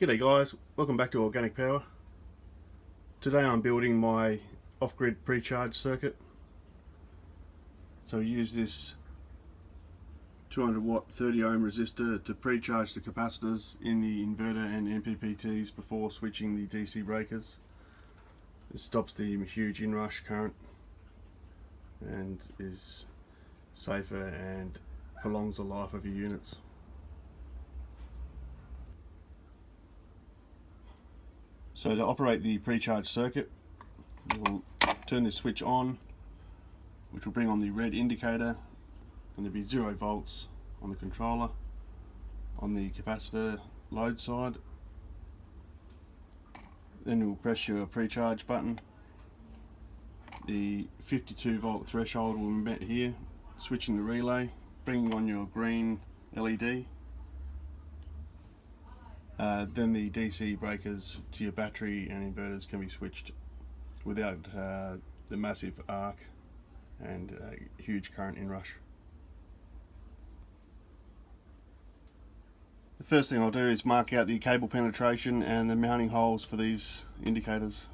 G'day guys, welcome back to Organic Power. Today I'm building my off-grid pre-charge circuit. So I use this 200 watt 30 ohm resistor to pre-charge the capacitors in the inverter and MPPTs before switching the DC breakers. This stops the huge inrush current and is safer and prolongs the life of your units. So to operate the pre-charge circuit, we'll turn this switch on, which will bring on the red indicator, and there'll be zero volts on the controller. On the capacitor load side, then we'll press your pre-charge button. The 52 volt threshold will be met here, switching the relay, bringing on your green LED uh, then the DC breakers to your battery and inverters can be switched without uh, the massive arc and huge current inrush. The first thing I'll do is mark out the cable penetration and the mounting holes for these indicators.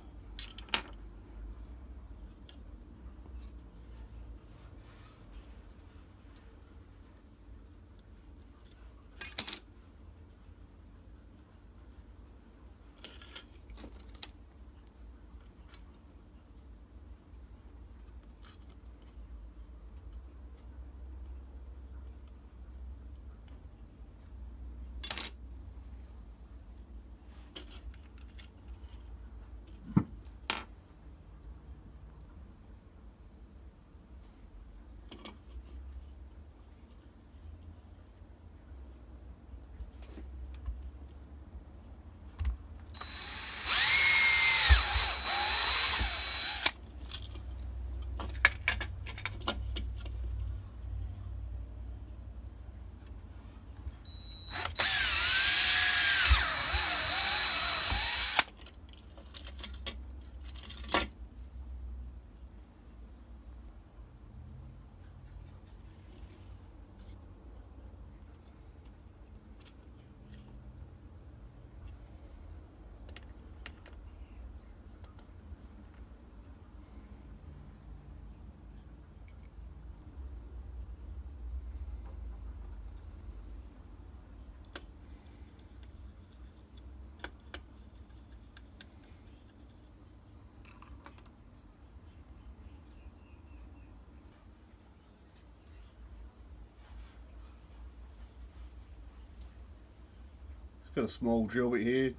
Got a small drill bit here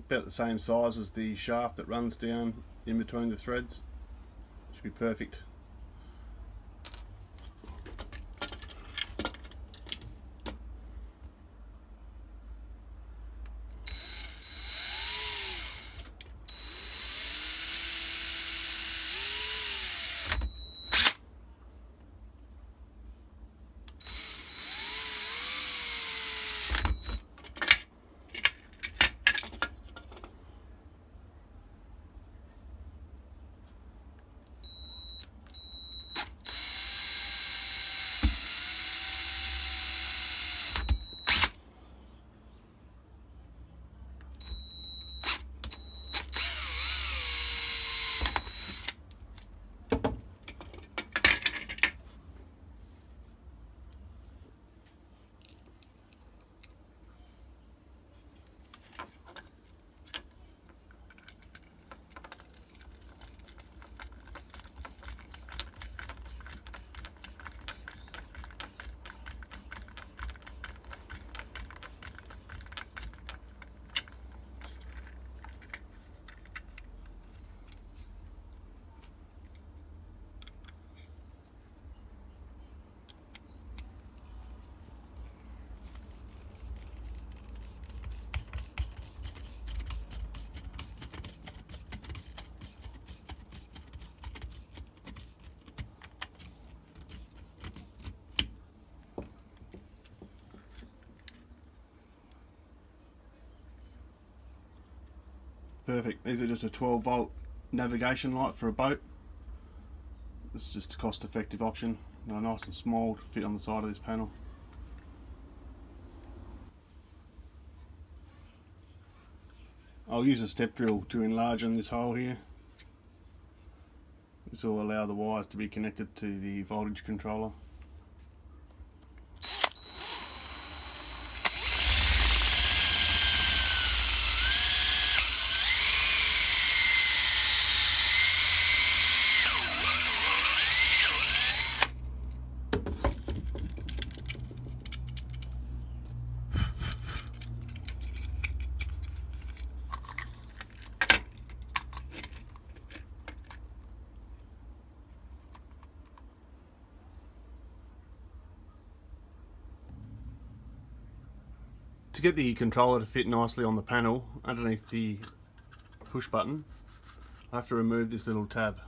about the same size as the shaft that runs down in between the threads. Should be perfect perfect. These are just a 12 volt navigation light for a boat. It's just a cost effective option. They're nice and small to fit on the side of this panel. I'll use a step drill to enlarge on this hole here. This will allow the wires to be connected to the voltage controller. To get the controller to fit nicely on the panel underneath the push button I have to remove this little tab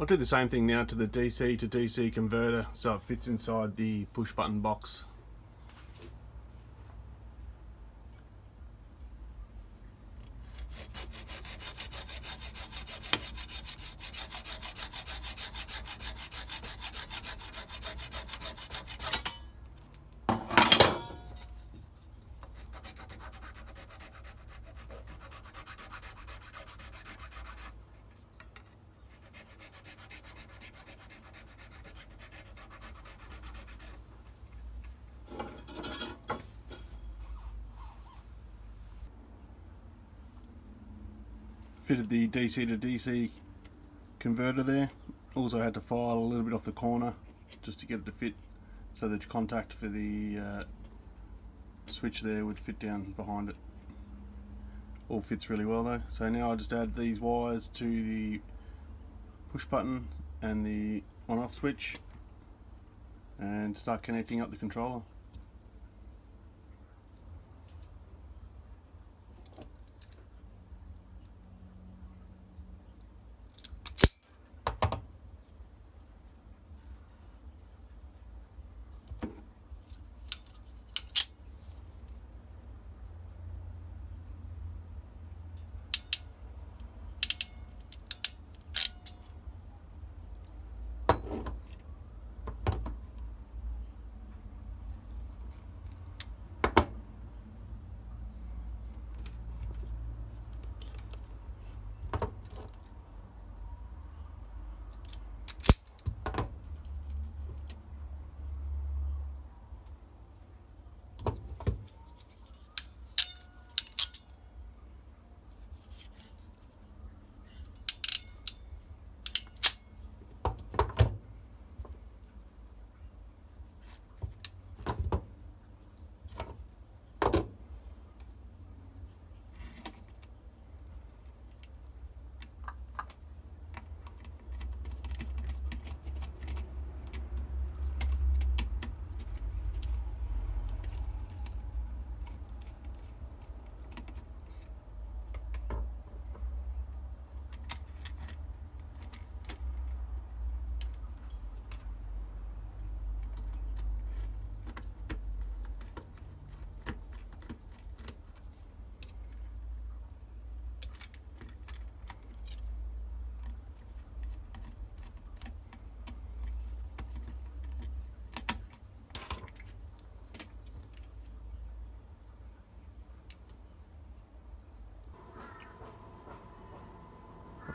I'll do the same thing now to the DC to DC converter so it fits inside the push button box. Fitted the DC to DC converter there. Also had to file a little bit off the corner just to get it to fit so the contact for the uh, switch there would fit down behind it. All fits really well though. So now I just add these wires to the push button and the on off switch and start connecting up the controller.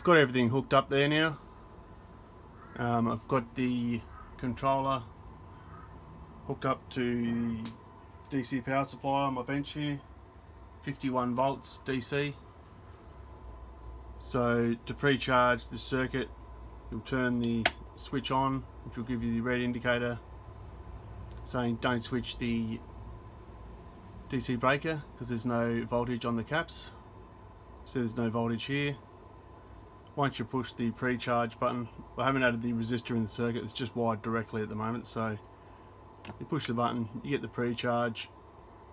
I've got everything hooked up there now. Um, I've got the controller hooked up to the DC power supply on my bench here. 51 volts DC so to pre-charge the circuit you'll turn the switch on which will give you the red indicator saying don't switch the DC breaker because there's no voltage on the caps. So there's no voltage here once you push the pre-charge button I haven't added the resistor in the circuit it's just wired directly at the moment so you push the button you get the pre-charge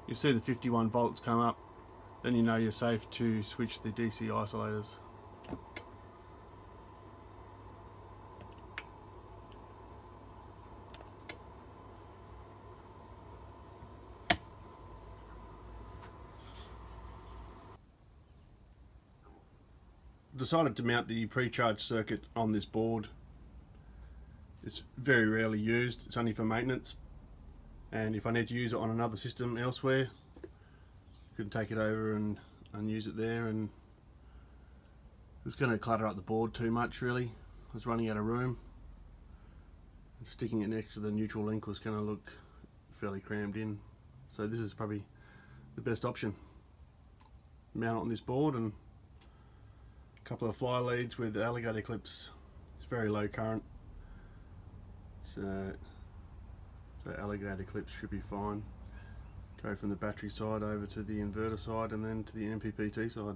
you see the 51 volts come up then you know you're safe to switch the DC isolators decided to mount the pre-charge circuit on this board. It's very rarely used, it's only for maintenance and if I need to use it on another system elsewhere I can take it over and, and use it there and it's going to clutter up the board too much really. I was running out of room. Sticking it next to the neutral link was going to look fairly crammed in so this is probably the best option. Mount it on this board and couple of fly leads with alligator clips. It's very low current. Uh, so, so alligator clips should be fine. Go from the battery side over to the inverter side and then to the MPPT side.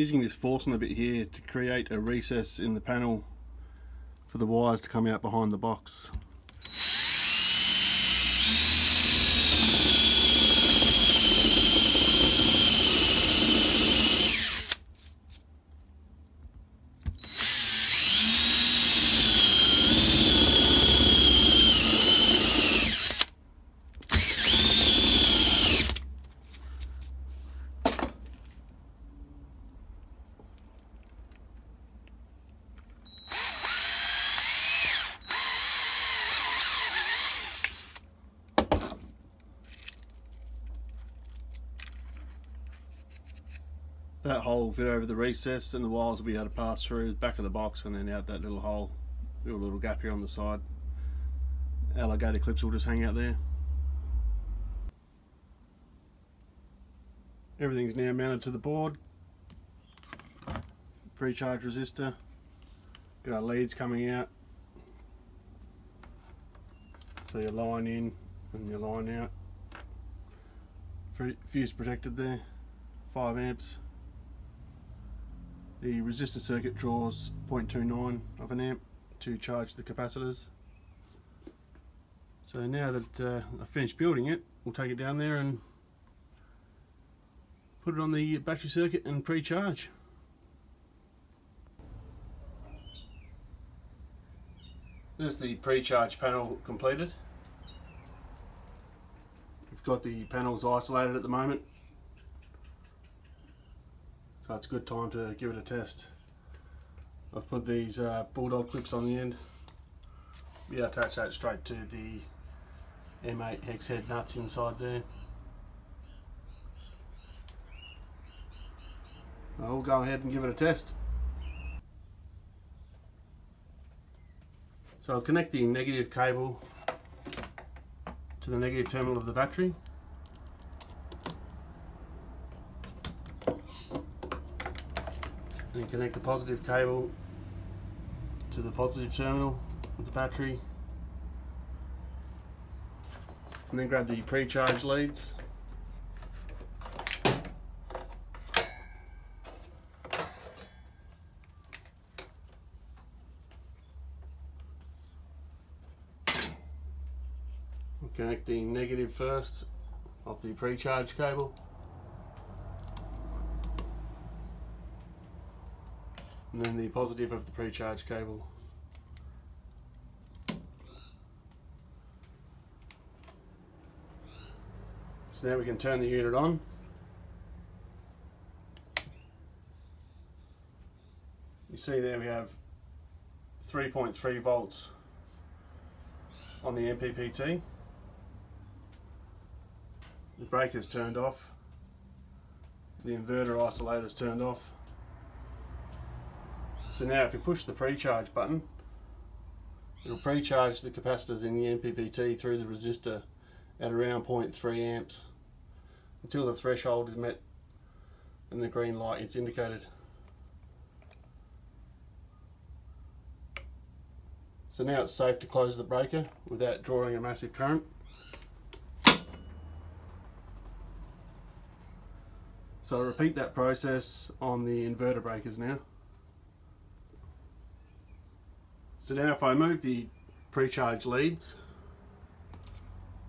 Using this Forstner bit here to create a recess in the panel for the wires to come out behind the box. Hole fit over the recess and the wires will be able to pass through the back of the box and then out that little hole little, little gap here on the side. Alligator clips will just hang out there. Everything's now mounted to the board. Pre-charge resistor. Got our leads coming out. So your line in and your line out. Fuse protected there. 5 amps the resistor circuit draws 0.29 of an amp to charge the capacitors. So now that uh, I've finished building it, we'll take it down there and put it on the battery circuit and pre-charge. There's the pre-charge panel completed. We've got the panels isolated at the moment. So it's a good time to give it a test. I've put these uh, bulldog clips on the end. Yeah, attach that straight to the M8 hex head nuts inside there. I'll go ahead and give it a test. So I'll connect the negative cable to the negative terminal of the battery. Connect the positive cable to the positive terminal of the battery. And then grab the pre-charge leads. connect the negative first of the pre-charge cable and then the positive of the pre-charge cable. So now we can turn the unit on. You see there we have 3.3 volts on the MPPT the breaker's turned off, the inverter isolator's turned off. So now if you push the pre-charge button, it'll pre-charge the capacitors in the MPPT through the resistor at around 0.3 amps until the threshold is met and the green light is indicated. So now it's safe to close the breaker without drawing a massive current. So I'll repeat that process on the inverter breakers now. So now if I move the pre-charge leads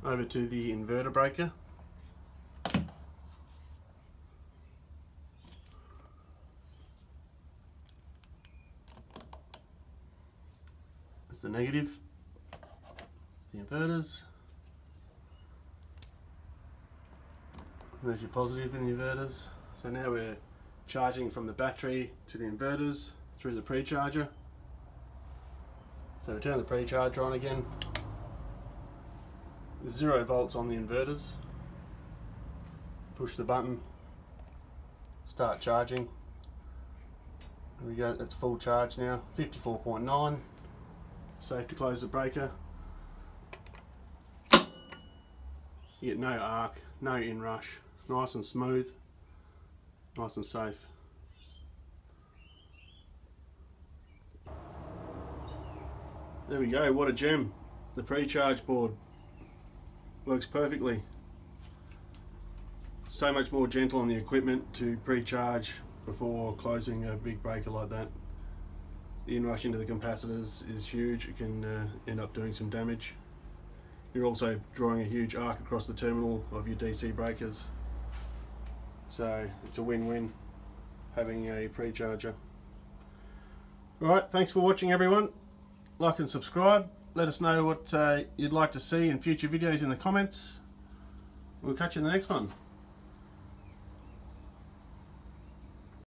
over to the inverter breaker That's the negative, the inverters There's your positive in the inverters. So now we're charging from the battery to the inverters through the pre-charger. So we turn the pre-charger on again. Zero volts on the inverters. Push the button, start charging. There we go, that's full charge now, 54.9. Safe to close the breaker. You get no arc, no inrush nice and smooth, nice and safe. There we go, what a gem. The pre-charge board works perfectly. So much more gentle on the equipment to pre-charge before closing a big breaker like that. The inrush into the capacitors is huge, it can uh, end up doing some damage. You're also drawing a huge arc across the terminal of your DC breakers. So it's a win-win having a pre-charger. Right, thanks for watching everyone. Like and subscribe. Let us know what uh, you'd like to see in future videos in the comments. We'll catch you in the next one.